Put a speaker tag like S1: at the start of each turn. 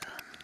S1: work.